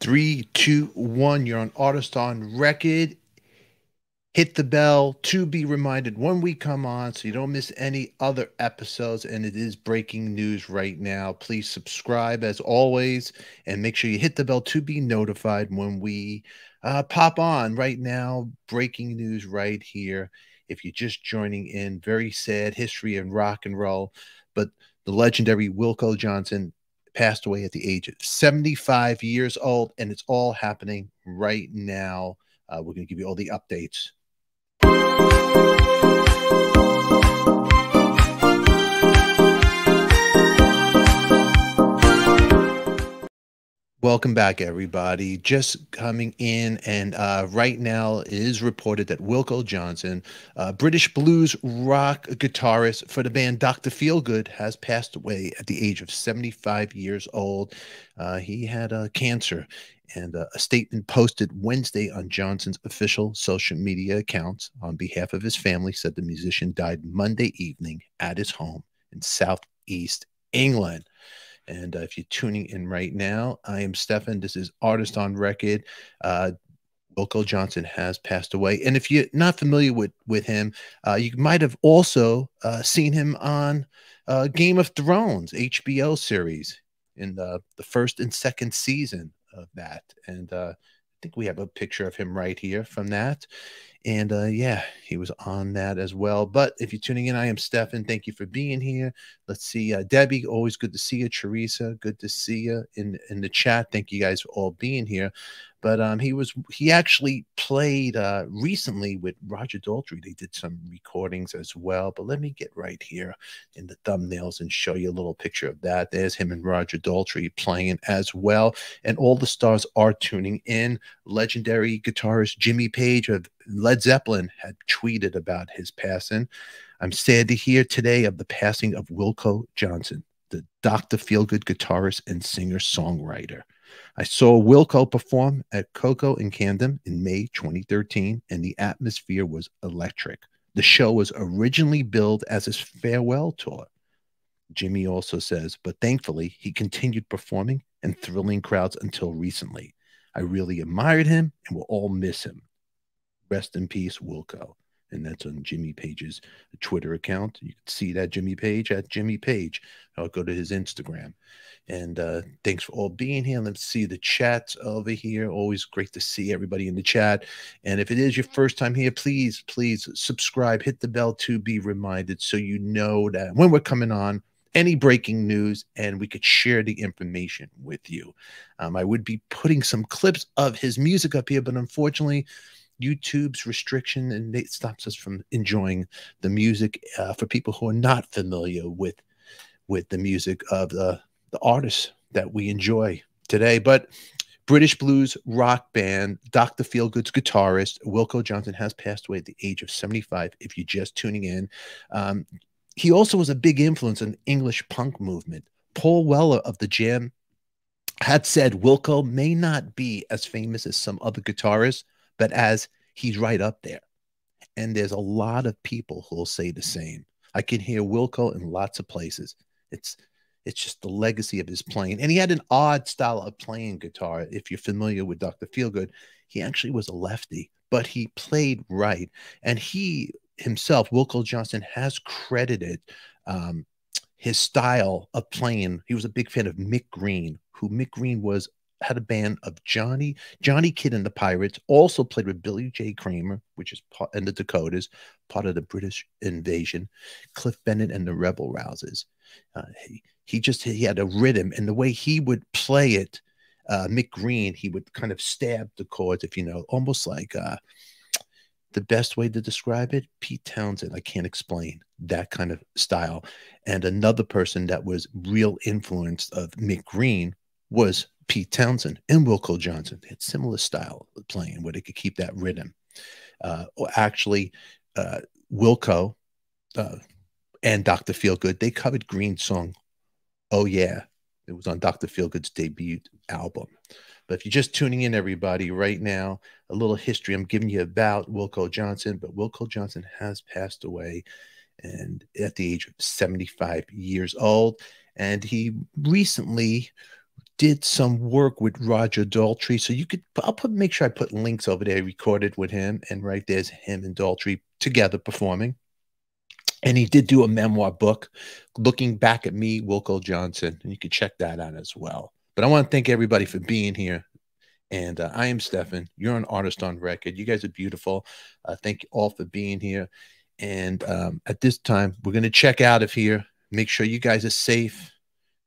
Three, two, one. You're on Artist on Record. Hit the bell to be reminded when we come on so you don't miss any other episodes. And it is breaking news right now. Please subscribe as always and make sure you hit the bell to be notified when we uh, pop on right now. Breaking news right here. If you're just joining in, very sad history in rock and roll. But the legendary Wilko Johnson passed away at the age of 75 years old, and it's all happening right now. Uh, we're going to give you all the updates. Welcome back, everybody. Just coming in, and uh, right now is reported that Wilko Johnson, uh, British blues rock guitarist for the band Dr. Feelgood, has passed away at the age of 75 years old. Uh, he had uh, cancer, and uh, a statement posted Wednesday on Johnson's official social media accounts on behalf of his family said the musician died Monday evening at his home in southeast England. And uh, if you're tuning in right now, I am Stefan. This is Artist on Record. Uh, Wilko Johnson has passed away. And if you're not familiar with, with him, uh, you might have also uh, seen him on uh, Game of Thrones HBO series in the, the first and second season of that. And uh, I think we have a picture of him right here from that. And uh, yeah, he was on that as well. But if you're tuning in, I am Stefan. Thank you for being here. Let's see, uh, Debbie, always good to see you. Teresa, good to see you in in the chat. Thank you guys for all being here but um, he was he actually played uh, recently with Roger Daltrey. They did some recordings as well. But let me get right here in the thumbnails and show you a little picture of that. There's him and Roger Daltrey playing as well, and all the stars are tuning in. Legendary guitarist Jimmy Page of Led Zeppelin had tweeted about his passing. I'm sad to hear today of the passing of Wilko Johnson, the Dr. Feelgood guitarist and singer songwriter. I saw Wilko perform at KOKO in Camden in May 2013, and the atmosphere was electric. The show was originally billed as his farewell tour. Jimmy also says, but thankfully, he continued performing and thrilling crowds until recently. I really admired him and will all miss him. Rest in peace, Wilko and that's on Jimmy Page's Twitter account. You can see that Jimmy Page at Jimmy Page. I'll go to his Instagram. And uh, thanks for all being here. Let's see the chat over here. Always great to see everybody in the chat. And if it is your first time here, please, please subscribe, hit the bell to be reminded so you know that when we're coming on, any breaking news and we could share the information with you. Um, I would be putting some clips of his music up here, but unfortunately, YouTube's restriction and it stops us from enjoying the music uh, for people who are not familiar with with the music of the the artists that we enjoy today. But British blues rock band Dr. Feelgood's guitarist Wilko Johnson has passed away at the age of 75. If you're just tuning in, um, he also was a big influence on in English punk movement. Paul Weller of the Jam had said Wilko may not be as famous as some other guitarists, but as he's right up there. And there's a lot of people who will say the same. I can hear Wilko in lots of places. It's it's just the legacy of his playing. And he had an odd style of playing guitar. If you're familiar with Dr. Feelgood, he actually was a lefty, but he played right. And he himself, Wilko Johnson, has credited um, his style of playing. He was a big fan of Mick Green, who Mick Green was had a band of Johnny Johnny Kidd and the Pirates. Also played with Billy J. Kramer, which is part in the Dakotas, part of the British invasion. Cliff Bennett and the Rebel Rousers. Uh, he, he just he had a rhythm, and the way he would play it, uh, Mick Green, he would kind of stab the chords, if you know, almost like uh, the best way to describe it, Pete Townshend. I can't explain that kind of style. And another person that was real influenced of Mick Green was Pete Townshend and Wilko Johnson. They had similar style of playing where they could keep that rhythm. Uh, actually, uh, Wilko uh, and Dr. Feelgood, they covered Green's song, Oh Yeah. It was on Dr. Feelgood's debut album. But if you're just tuning in, everybody, right now, a little history I'm giving you about Wilko Johnson. But Wilko Johnson has passed away and at the age of 75 years old. And he recently did some work with Roger Daltrey. So you could, I'll put, make sure I put links over there. recorded with him, and right there's him and Daltrey together performing. And he did do a memoir book looking back at me, Wilko Johnson, and you can check that out as well. But I want to thank everybody for being here. And uh, I am Stefan. You're an artist on record. You guys are beautiful. Uh, thank you all for being here. And um, at this time, we're going to check out of here. Make sure you guys are safe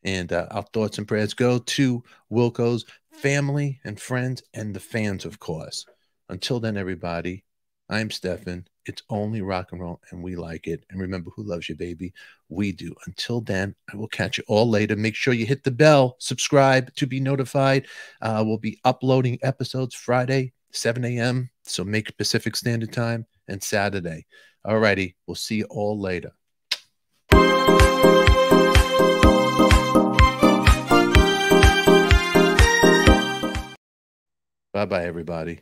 and uh, our thoughts and prayers go to Wilko's family and friends and the fans, of course. Until then, everybody, I'm Stefan. It's only rock and roll, and we like it. And remember, who loves you, baby? We do. Until then, I will catch you all later. Make sure you hit the bell, subscribe to be notified. Uh, we'll be uploading episodes Friday, 7 a.m. So make Pacific Standard Time and Saturday. All righty. We'll see you all later. Bye, everybody.